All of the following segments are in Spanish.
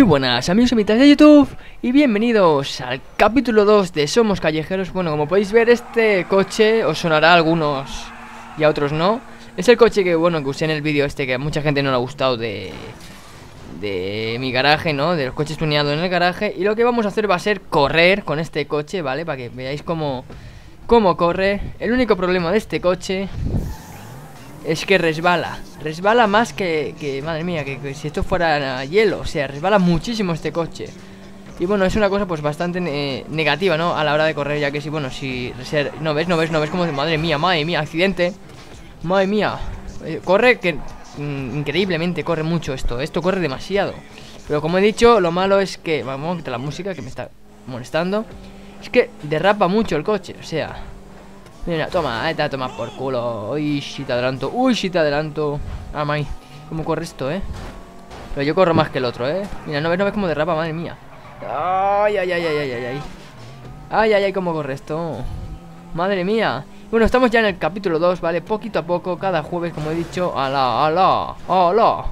Muy buenas amigos y amigas de YouTube y bienvenidos al capítulo 2 de Somos Callejeros Bueno, como podéis ver este coche os sonará a algunos y a otros no Es el coche que, bueno, que usé en el vídeo este que a mucha gente no le ha gustado de... De mi garaje, ¿no? De los coches tuneados en el garaje Y lo que vamos a hacer va a ser correr con este coche, ¿vale? Para que veáis cómo, cómo corre El único problema de este coche es que resbala. Resbala más que, madre mía, que, si esto fuera hielo. O sea, resbala muchísimo este coche. Y bueno, es una cosa pues bastante negativa, ¿no? A la hora de correr, ya que si, bueno, si... No ves, no ves, no ves como... Madre mía, madre mía, accidente. Madre mía. Eh, corre que... Mm, increíblemente corre mucho esto. Esto corre demasiado. Pero como he dicho, lo malo es que... Vamos a quitar la música que me está molestando. Es que derrapa mucho el coche, o sea... Mira, toma, ahí toma por culo. Uy, si te adelanto. Uy, si te adelanto. Ah, my. ¿Cómo corre esto, eh? Pero yo corro más que el otro, eh. Mira, no ves, no ves cómo derrapa, madre mía. Ay, ay, ay, ay, ay, ay, ay. Ay, ay, ay, cómo corre esto. Madre mía. Bueno, estamos ya en el capítulo 2, ¿vale? Poquito a poco, cada jueves, como he dicho. ¡Hala, hala! ¡Hala!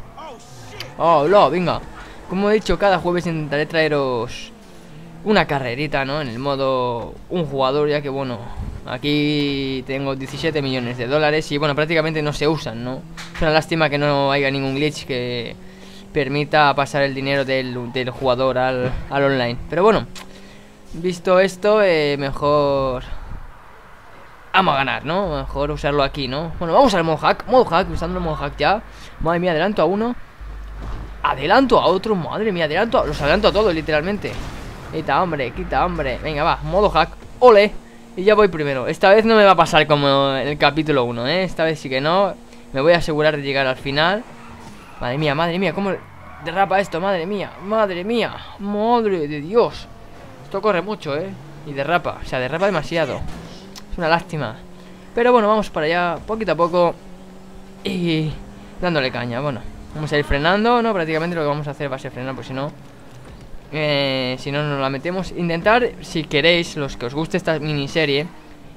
¡Hala! Venga. Como he dicho, cada jueves intentaré traeros una carrerita, ¿no? En el modo un jugador, ya que, bueno, Aquí tengo 17 millones de dólares y bueno, prácticamente no se usan, ¿no? Es una lástima que no haya ningún glitch que permita pasar el dinero del, jugador al, online. Pero bueno, visto esto, eh, mejor... Vamos a ganar, ¿no? Mejor usarlo aquí, ¿no? Bueno, vamos al modo hack, modo hack, usando el modo hack ya. Madre mía, adelanto a uno. Adelanto a otro, madre mía, adelanto a... Los adelanto a todos, literalmente. Quita, hombre, quita, hombre. Venga, va, modo hack. Ole. Y ya voy primero. Esta vez no me va a pasar como en el capítulo 1, ¿eh? Esta vez sí que no. Me voy a asegurar de llegar al final. Madre mía, madre mía, ¿cómo derrapa esto? Madre mía, madre mía. Madre de Dios. Esto corre mucho, ¿eh? Y derrapa, o sea, derrapa demasiado. Es una lástima. Pero bueno, vamos para allá, poquito a poco. Y dándole caña, bueno. Vamos a ir frenando, ¿no? Prácticamente lo que vamos a hacer va a ser frenar, pues si no... Eh, si no nos la metemos Intentar, si queréis, los que os guste esta miniserie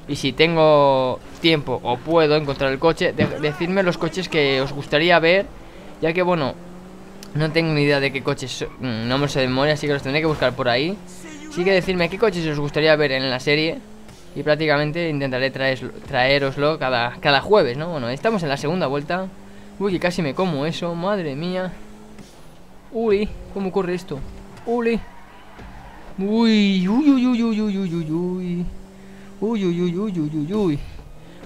Y si tengo tiempo o puedo encontrar el coche Decidme los coches que os gustaría ver Ya que bueno, no tengo ni idea de qué coches mm, No me sé de memoria, así que los tendré que buscar por ahí Así que decidme qué coches os gustaría ver en la serie Y prácticamente intentaré traer, traeroslo cada, cada jueves, ¿no? Bueno, estamos en la segunda vuelta Uy, que casi me como eso, madre mía Uy, ¿cómo ocurre esto? Uy, uy, uy, uy, uy, uy, uy, uy. Uy, uy, uy, uy, uy, uy, uy.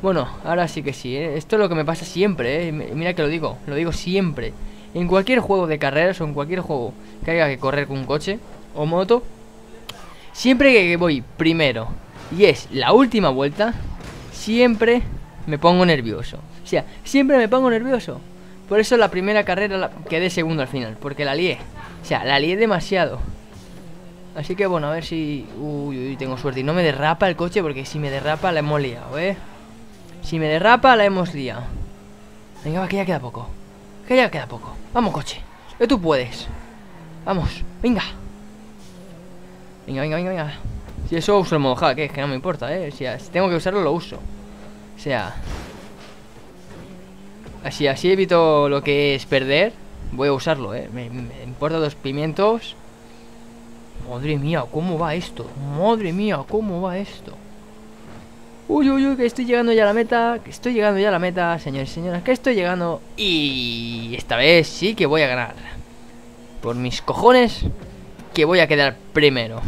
Bueno, ahora sí que sí, ¿eh? Esto es lo que me pasa siempre, ¿eh? Mira que lo digo, lo digo siempre. En cualquier juego de carreras o en cualquier juego que haya que correr con un coche o moto, siempre que voy primero y es la última vuelta, siempre me pongo nervioso. O sea, siempre me pongo nervioso. Por eso la primera carrera la quedé segundo al final, porque la lié. O sea, la lié demasiado. Así que bueno, a ver si... Uy, uy, tengo suerte. Y no me derrapa el coche porque si me derrapa la hemos liado, ¿eh? Si me derrapa la hemos liado. Venga, va, que ya queda poco. Que ya queda poco. Vamos, coche. Que tú puedes. Vamos, venga. Venga, venga, venga, venga. Si eso uso el modo hack, es que no me importa, ¿eh? si tengo que usarlo, lo uso. O sea... Así, así evito lo que es perder Voy a usarlo, eh. Me, importa dos pimientos. Madre mía, ¿cómo va esto? Madre mía, ¿cómo va esto? Uy, uy, uy, que estoy llegando ya a la meta Que estoy llegando ya a la meta, señores y señoras Que estoy llegando Y esta vez sí que voy a ganar. Por mis cojones Que voy a quedar primero.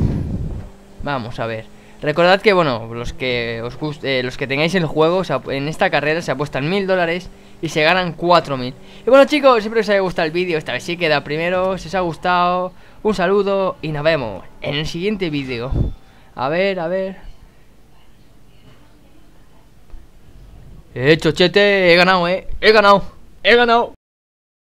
Vamos a ver Recordad que, bueno, los que os guste, los que tengáis el juego, en esta carrera se apuestan mil dólares y se ganan cuatro mil. Y bueno, chicos, espero que os haya gustado el vídeo. Esta vez sí queda primero. Si os ha gustado, un saludo y nos vemos en el siguiente vídeo. A ver, a ver. Eh, chochete, he ganado, eh. He ganado, he ganado.